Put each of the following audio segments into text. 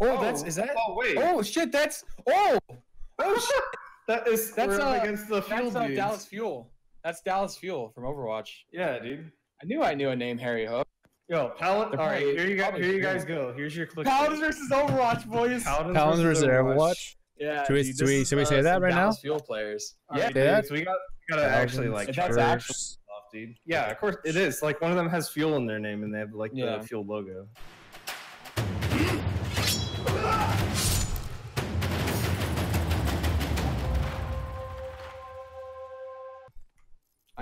Oh, that's is that? Oh wait, Oh shit, that's oh oh shit. that is That's, we're uh, against the fuel That's uh. Dallas Fuel. That's Dallas Fuel from Overwatch. Yeah, dude. I knew I knew a name Harry Hook. Yo, Paladin. All right, here you go. Here you guys go. Here's your click. Paladins versus Overwatch, boys. Paladins, Paladins versus Overwatch. Yeah. Should we- dude, should we- this should we say uh, that some right now? Dallas Fuel players. Yeah. right, Yeah. dudes, we got we gotta actually like If that's check actually- First- dude. Yeah, of course it is. Like one of them has fuel in their name, and they have like Yeah. the fuel logo.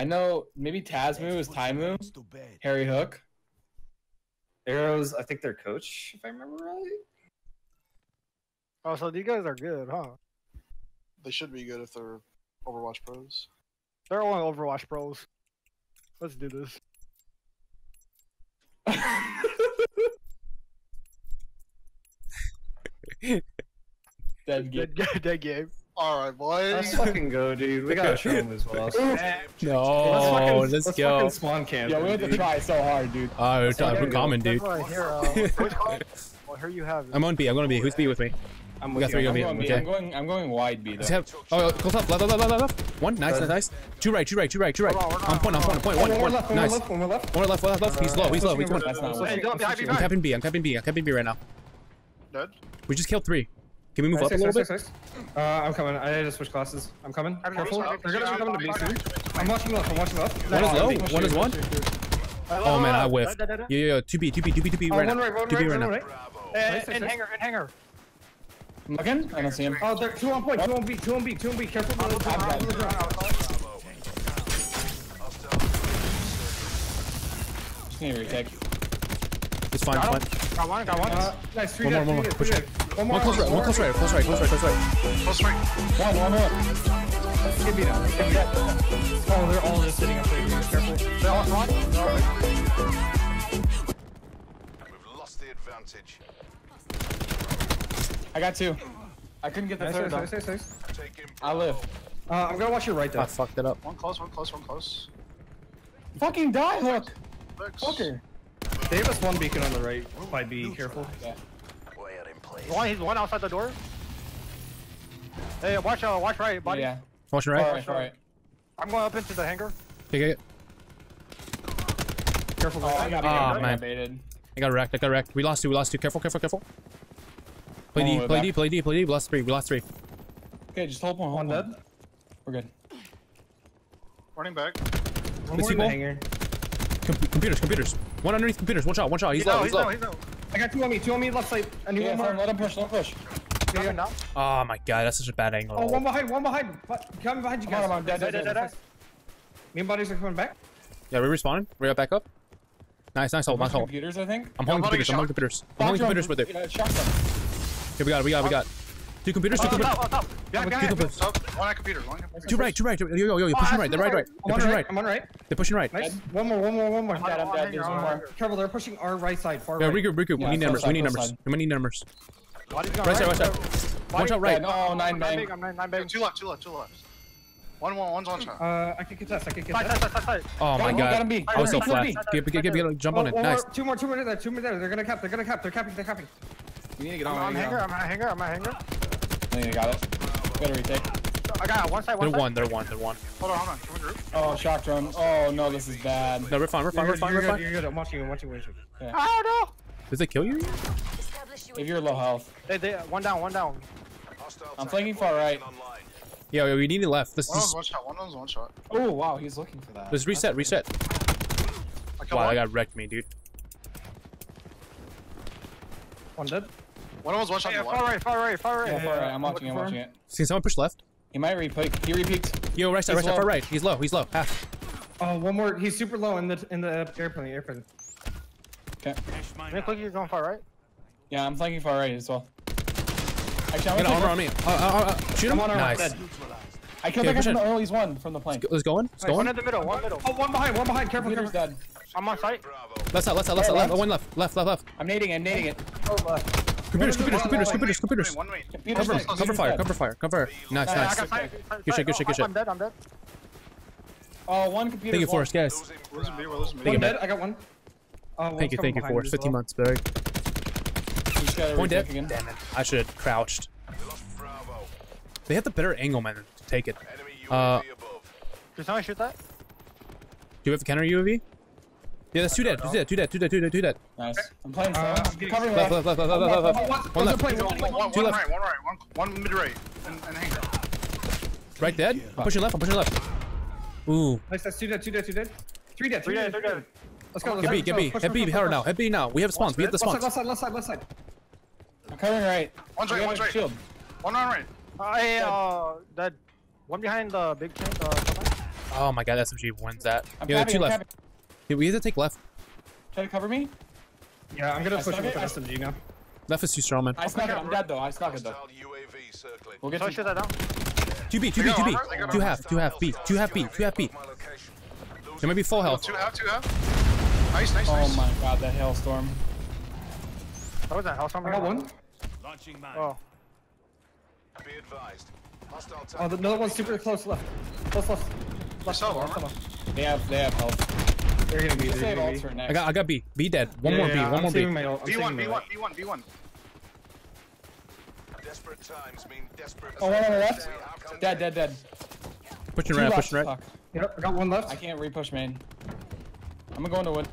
I know maybe Tazmu is Taimu. Harry Hook. Arrows, I think their coach, if I remember right. Oh, so these guys are good, huh? They should be good if they're Overwatch pros. They're all Overwatch pros. Let's do this. Dead game. Dead, dead game. All right, boys. Let's fucking go, dude. We gotta show them as well. let's No, fucking, Oh, let's let's go. fucking spawn camp. Yeah, we them, had to try so hard, dude. Oh, we're, That's we're common, dude. That's what I hear. Uh, what's it called? well, here you have it. I'm on B. I'm going to B. Who's B with me? I'm We got with three you. of I'm going, B. okay. I'm going. I'm going wide B though. Have. Oh, close up. Left, left, left, left, left. One. Nice, nice, nice. Two right, two right, two right, two right. Hold on, hold On point, on point, on point. Oh, One, one one. left, one Nice. one left. One left, left, left. He's low. He's low. He's low. That's not Hey, don't behind me, I'm capping B. I'm capping B. I'm capping B right now. Dead. We just killed three. Can we move Nice, up a nice, little nice, bit? nice, nice. Uh, I'm coming. I had to switch classes. I'm coming. I'm Careful. coming. They're gonna be coming to B soon. I'm watching left. I'm watching left. One is Nice. low. Push One you, is one. push you. Oh man, I Dead, whiffed. Yeah, yeah, yeah. Two B, two B, two B, two B Oh, right one now. right, one Two B right, right one now. right. Nice, nice, in nice. hangar, in hangar. I'm looking. I don't see him. Oh, they're two on point. Two on B. Two on B. Two on B. Careful. I've got him. Just need a retake. It's fine, Got fine. Got one, got one. Nice. Three One more, one more. Push it. Dead. One more. One close right, one close right, close right, close right, close right. Close right. One, one more. Give me that. Give me that. Oh, they're all just sitting up there. Careful. They all one. We've lost the advantage. I got two. I couldn't get the Nice, third. nice, nice, nice, nice. I live. Uh, I'm gonna watch your right though. I fucked it up. One close, one close, one close. Fucking die hook. Six. Fucker. They have us one beacon on the right by B. Careful. We're in place. One, he's one outside the door. Hey, watch out, watch right, buddy. Yeah. Watching All right. right. All right. I'm going up into the hangar. Okay, okay. Careful. Oh, I got baited. Ah, I got man. baited. I got wrecked. I got wrecked. We lost two. We lost two. Careful, careful, careful. Play Oh, D. we're Play back. D. Play D. Play D. We lost three. We lost three. Okay, just hold one. Hold One one. dead. We're good. Running back. One Let's more in the hangar. Com computers. Computers. One underneath computers. One shot. One shot. He's No, low. he's He's no, low. he's no. I got two on me. Two on me left side. I need Yeah, one more. let him push. Let him push. Yeah, yeah. Nothing. Oh my god, that's such a bad angle. Oh, one behind. One behind. Coming behind you Come on, I'm dead, dead, Dead, dead, dead, dead. dead. Me and buddies are coming back. Yeah, we respawning. We got back up. Nice, nice hold, nice hold. computers, I think. I'm holding I'm computers. I'm holding computers. I'm holding computers with it. Yeah, shotgun. Okay, we got it. We got it. We got it. Two computers. Two Oh, computers. top, oh, top. Behind, Two behind. computers. Top. One at computer. One at computer. Two right. Two right. Yo, yo, yo. You're pushing right. They're right. Right. I'm They're pushing right. right. I'm on right. They're pushing right. Nice. One more. One more. One more. I'm dead. I'm dead. There's one more. Careful. They're pushing our right side. Far Yeah, right. regroup, regroup. Yeah, we need numbers. We need numbers. We need numbers. Right side. Right right. side. Body- Watch out right. Dead. Oh, nine Nine bang. big, I'm nine, nine big. two left, two left, two left. One, one, one's one shot. Uh, I can contest. I can Side, contest. side, side, side, side. Oh my One more, got him god. B. I was so flat. B. Give, give, give, give, jump Oh, on it. Nice. Two more. Two more there. Two more there. They're gonna cap. They're gonna cap. They're capping. They're capping. We need to get on. I'm we hangar, I'm a hangar, I'm a hangar. On. I think I got it. Got a retake. I got it, one side, They're one side. one. They're one. They're one. Hold on, hold on. Can we group? Oh, shock drone. Oh no, this is bad. No, we're fine. We're fine. You're We're good. fine. You're We're good. fine. You're good. I'm watching you. I'm watching you. watching you. Oh no! Does it kill you? If you're low health, They, they, one down, one down. I'm flanking far right. Yeah, yeah, we need it left. This One is. one shot, one was one shot. Oh wow, he's looking for that. Let's reset. Reset. I Wow, one. they got wrecked me, dude. One dead. One was one shot. Yeah, far right, far right, far right. Yeah, far right. I'm I'm watching. looking I'm watching it. See someone push left. He might repeat. He repeaked. Yo, right side, right side, far right. He's low. He's low. Half. Oh, one more. He's super low in the in the airplane. Airplane. Okay. Nick, look, you're going far right. Yeah, I'm flanking far right as well. Actually, I'm Get gonna armor on me. Uh, uh, uh, shoot him. I'm on Nice. dead. I killed Okay, that guy from the earliest one from the plane. Let's go in. Let's go One in. in the middle, one middle. Oh, one behind. One behind. Careful. Computer's Careful. dead. I'm on site. Bravo. Left side, left side, left side, Right, left. left. One left. Left, left, left. I'm nading. I'm nading it. Computers, computers, computers, computers, computers. Computer's Cover, cover fire, cover fire, cover. Nice, nice. got side, side, Good side. shit, good shit, good shit. I'm dead, I'm dead. Oh, one computer. Thank you, Forrest, guys. Losing We're losing B, Bravo. we're losing B. Thank One you, dead. I got one. Uh, one's Thank you, thank you, behind Forrest. 15 months, Barry. Point dead. Damn it. I should have crouched. We lost Bravo. They had the better angle, man, to take it. Uh, UAV above. Can someone shoot that? Do you have the counter UAV? Yeah, that's two dead. Two dead. Two dead. Two dead. Two dead. Two dead. Nice. I'm playing. Uh, I'm I'm covering Left, left. left, left, left, left, left, left. One left. Play, One, one, one, Two one left. right, one right, one, one mid right, and, and hang. Right dead. I'm pushing left. I'm pushing left. Ooh. Nice, that's two dead, two dead, two dead. Three dead, Three dead, three dead. Let's go, let's Get. B. let's Get. B. Push, Head B. push, Hell now. Head B now. We have spawns. We have the spawns. left side, left side, left side. I'm covering right. One's We right, have one's right. Shield. One on right. Uh, hey, uh, that one behind the big tank. Uh. Oh my god, SMG wins that. I'm Yeah, capping, two I'm left. capping. Yeah, we have to take left. Try to cover me. Yeah, I'm gonna I push stuck with it, SMG now. Left is too strong, man. I snuck it. I'm dead though. I snuck it though. UAV circling. We'll get Someone to shoot that down. Two B. Two B. Two B. Two half. Two half B. Two half B. Two half B. There might be full health. Two half, two half. Nice, nice, Oh my god, that Hellstorm. What was that? House I got one. Oh, Be advised. Hostile Oh, the, another one's super close left. Close left. Left Sell left, armor. left. They have they have health. They're gonna be, Let's they're save gonna be. for next. I got. I got B. B dead. One Yeah, more yeah, B. One I'm more B. my ult, I'm B1, B1. B1, B1. Desperate times mean desperate. Oh, one on the left. We have to- Dead, dead, dead. Pushing Two right. left. Pushing right. Fuck. Yep, I got one left. I can't repush main. I'm gonna go into wood.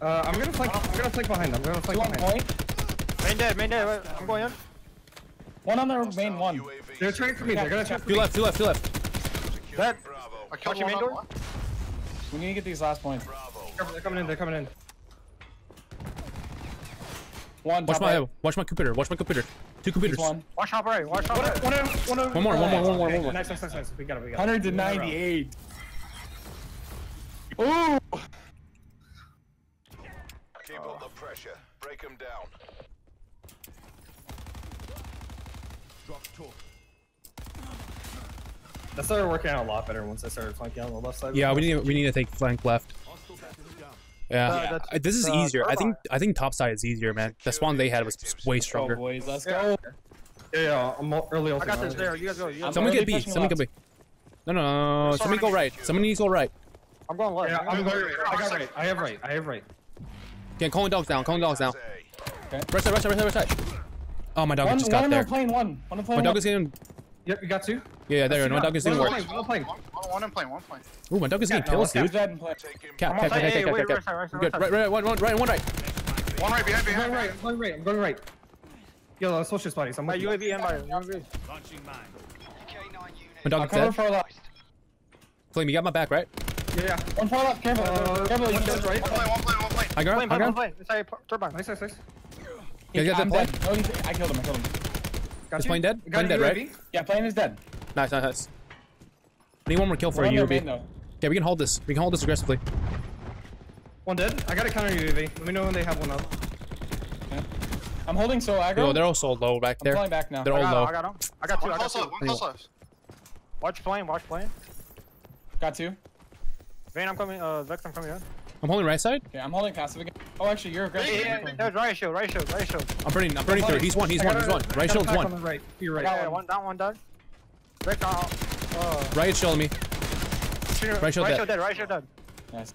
Uh, I'm gonna flank. I'm gonna flank behind them. I'm gonna Two flank on behind. point. main dead, main dead. I'm going in. One on their Hostile main one. They're turning for me. They're gonna turn for Two me. left. Two left. Two left. securing Dead. Bravo. I killed Watch your one main on door. One. We need to get these last points. Bravo. They're coming in. They're coming in. One. Watch my. right. Watch my computer. Watch my computer. Two computers. One. Watch top right. Watch top right. One, on- one, on- One more. One more. One more. One more. Nice, nice, nice, nice. We got it. We got it. 100 to 98. Ooh. Keep up the pressure. Break them down. That started working out a lot better once I started flanking on the left side. Yeah, we need. We need to take flank left. Yeah, Uh, I- this is uh, easier. I think. I think top side is easier, man. The spawn they had was way Go, stronger. boys. Let's go. Yeah, yeah. I'm all- early. I got this there. You guys go. You guys go. Someone get B. Someone get. B. No, no, no. no. Somebody go right. Someone needs to go right. I'm going left. Yeah, I'm going. go, go, I got right. I have right. I have right. Okay, calling dogs down. Calling dogs down. A. Right side. Right side. Right side. Right side. Oh, my dog One, just one got on there. their plane. One. One on My plane. dog one. is getting. Yep, you got two. Yeah, yeah, there. My dog is getting One work. plane, one plane. One, one, one in plane, one plane. Ooh, my dog is getting Yeah, no, kills, let's dude. Dead in plane. Take him. Cap, I'm cap, on cap, side. cap, Hey, cap, wait, cap, right cap. side, right side, Good. right Right, side. right, one, one, right, one right. One right behind, I'm behind, going right. behind. I'm going right. I'm going right. Yo, let's switch this bodies. I'm My with you. UAV and my UAV. My dog I'll is cover dead. far left. Flame, you got my back, right? Yeah, yeah. One far left. Careful. Uh, Careful. You one can dead right. One plane, one plane, one plane. I got Plane, him. I plane, got plane, him. plane. Inside turbine. Nice, nice, nice. You get that I'm dead. I killed him. I killed him. Got Is you. plane dead? Got Plane dead, right? Yeah, plane is dead. Nice, nice, nice. Need one more kill for We're a on UAV. main though. Yeah, we can hold this. We can hold this aggressively. One dead. I got a counter UAV. Let me know when they have one up. I'm holding so aggro. Yo, they're all so low back there. I'm flying back now. They're I all got him. low. I got him. I got two. One I got close two. left, one close left. Watch plane. Watch plane. Got two. Vayne, I'm coming. Uh, Vex, I'm coming in. I'm holding right side. Okay, I'm holding passive again. Oh, actually, you're aggressive. Hey, Yeah, yeah, There's right shield. Right shield. Right shield. I'm burning. I'm burning through. He's one. He's one. He's one. Right shield's Attack one. On the right. You're right. got Yeah, one down, one down. Vex, uh, uh, Right shielding me. shooting- Right shield right dead. shield dead. Right shield dead. Nice.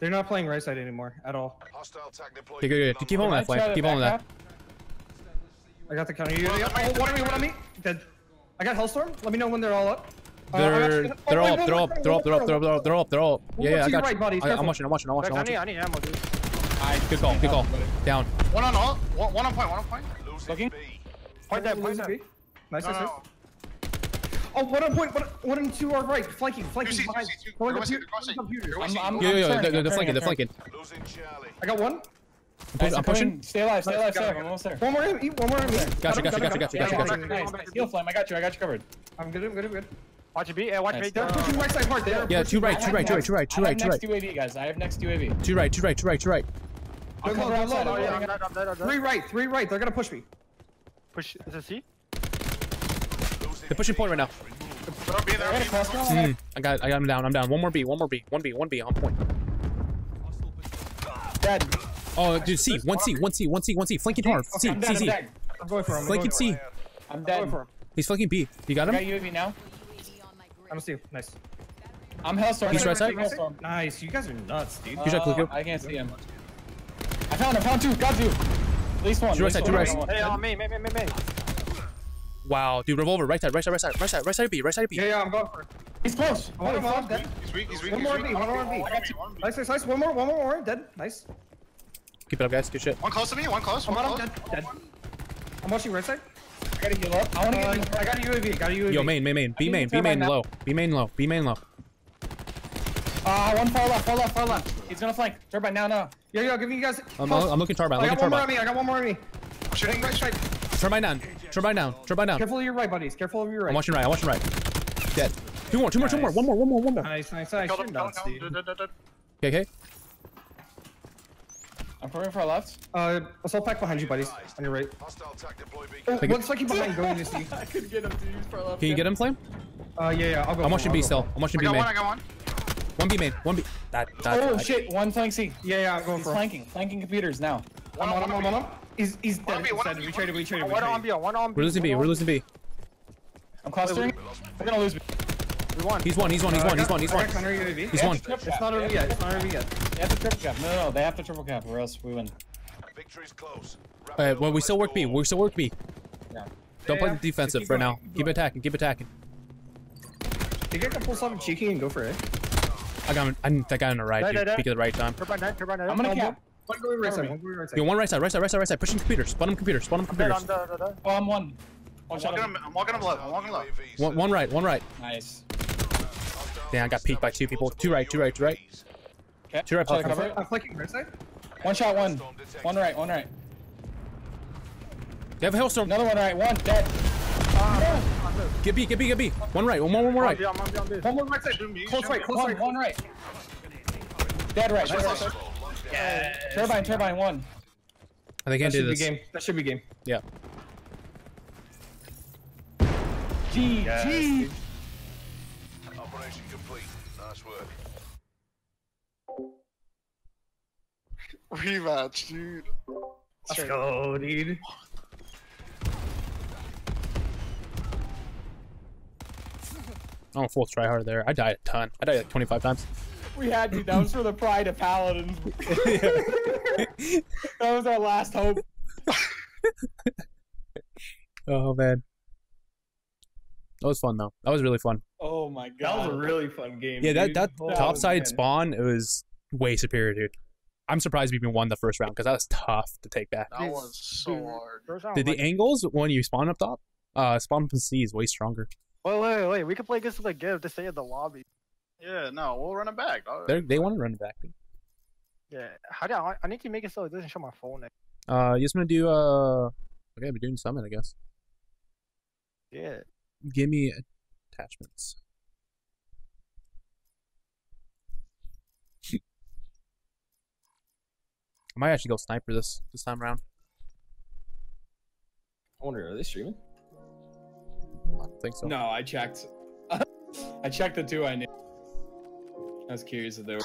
They're not playing right side anymore at all. Hostile tag deployed. Okay, good, good. Keep holding that Can I try flank. the Keep holding back that. half? I got the counter UAV. up. Oh, one on me, one on me. Dead. I got Hellstorm. Let me know when they're all up. Uh, I'm They're actually- they're all up. They're one all more, up. They're up. They're up. They're up. They're up. They're all up. Yeah, yeah. I got. right, buddy. I- I'm watching. I'm watching. I'm watching. I'm I need. I need ammo, dude. I Good call. Good call. Down. One on all, one, one on point, one on point. Losing Looking. Point dead. Point Nice, nice, No, nice. no. Oh, one on point, one, one and two are right, flanking, flanking Two seats, behind. two seats, two- Going go up see, here, go see. computers. Go I'm, see. I'm, Yeah, I'm yeah, yeah. turning, They're, they're flanking. They're flanking. Losing Charlie. I got one. I'm, Nice, push, I'm pushing. Stay alive. Stay alive. got Stay alive. I'm almost there. One more, in, one more in me. Gotcha, gotcha, gotcha, gotcha, gotcha, Yeah, gotcha. yeah, Nice, nice. Heal flame. I got you. I got you covered. I'm good, I'm good, I'm good. Watch B. Yeah, watch Nice. B. They're pushing right side hard. They're Yeah, two pushing right, two right, two right, two right, two I right, have two next right, UAV, guys. I have next UAV. two right, two right, two right, two right. I'll Go cover low, outside. low, Oh yeah, I'm dead. I'm dead. I'm Three right, three right. They're gonna push me. Push. Is it C? They're pushing point right now. Throw there. I got a B. cross guard. Mm, I got, I got him down. I'm down. One more B. One more B. One B. One B on point. Dead. Oh, dude, C. One C. One C. One C. One C. Flanking hard. C. I'm C. dead. I'm dead. I'm going for him. I'm Flanking going C. I'm I'm dead. for him. He's flanking B. You got I got him? UAV now. I'm Steve. Nice. I'm Hellstorm. He's right side? Hellstorm. Nice. You guys are nuts, dude. He's right, Uh, Cliku. I can't see him. I found him. Found two. Got two. At least one. Two right side, two right. one. Hey, on me, me, me, me, me. Wow, dude, revolver, right side, right side, right side, right side, right side of B, right side of B. Yeah, yeah, I'm going for it. He's close. One Holy more, fuck. dead. He's weak, he's weak, One more weak. B, one more B. One B, one B. Nice, nice, nice. One more, one more, one more. Dead. Nice. Keep it up, guys. Good shit. One close to me, one close, I'm one close. dead, dead. I'm watching right side. I gotta heal up. I wanna Uh, get. I got a UAV, got a UAV. Yo, main, main, main. B main, to B main low. B main low. B main low. Ah, one far left, far left, far left. He's gonna flank. Turbine now, now. Yo, yo, giving you guys. I'm, close. I'm looking turbine. I Looking got one more on me. I got one more on me. I'm shooting. Right side. Turbine down. Turbine down. Turbine down. Careful of your right, buddies. Careful of your right. I'm watching right. I'm watching right. Dead. Two more. Two more. Two more. One more. One more. One more. Nice, nice, nice. Killed You're him, killed him, nuts, killed him. dude. Dead, dead, dead, dead. Okay, okay. I'm coming for our left. Uh, assault pack behind you, buddies. On your right. Hostile attack deploy Oh, beacon. Pick it. one second behind. Going to see. I couldn't get him to use for left. Can you get him, Flame? Uh, yeah, yeah. I'll go. I'm for watching him, B I'll go still. I'm watching I B got main. one, I got one. One B main. One B. That. That. Oh that- shit! One flank C. Yeah, yeah. I'm going He's for him. flanking. Flanking computers now. I'm on him. I'm on him. He's he's One on dead. B, He's one dead. on B, We one traded. on We traded. One on B. One on B. We're losing B. We're losing B. I'm clustering. We're gonna lose. We won. He's one. He's one. He's one. He's one. He's I one. got counter UAV. He's one. It's not over yet. It's not over yet. They have to triple cap. No, no, no. They have to triple cap, or else we win. Victory's close. Wrap Uh, well, we still work B. We still work B. Yeah. Don't play the defensive keep right now. keep Keep attacking. Keep attacking. You guys can pull something cheeky and go for it. I got him. I think I got in the right, There, dude. there, there. At the right time. Turbine dead, turbine dead. I'm gonna cap. One going right side. One going right Yo, side. one right side, right side, right side, right side. Pushing computers. Spawn them computers. Spawn them computers. Oh, I'm one. One I'm walking him. him, I'm walking him left, I'm walking left. UAVs. One, one right, one right. Nice. Damn, I got peeked by two people. Two right, two right, two right. Okay. Two right, Shall I pop, cover it? I'm flanking right side. One shot, one. One right, one right. They have a Hellstorm. Another one right, one dead. Ah. Get B, get B, get B. One right, one more, one more right. I'm on on One more right side. Close right. Close One, right. one right. Dead right. Dead right. Turbine, turbine, one. I think I That can do should be this. game. That should be game. Yeah. G, Yes, G. dude. Complete. Nice work. Rematch, dude. Let's go, dude. Oh, full try hard there. I died a ton. I died like 25 times. We had to. That was for the pride of Paladins. that was our last hope. Oh man. That was fun though. That was really fun. Oh my god, That was a really fun game. Yeah, that dude. that Oh, topside man. spawn it was way superior, dude. I'm surprised we even won the first round because that was tough to take back. That was so hard. First round, The, the like- angles when you spawn up top, uh, spawn up in C is way stronger. Wait, wait, wait. We could play against the gift to stay in the lobby. Yeah, no, we'll run it back. dog. They they want to run it back. Yeah. How do I, I need to make it so it doesn't show my phone name. Uh, you just gonna do uh, okay, we're doing summit, I guess. Yeah. Give me attachments. I might actually go sniper this this time around. I wonder, are they streaming? I don't think so. No, I checked. I checked the two I knew. I was curious if they were.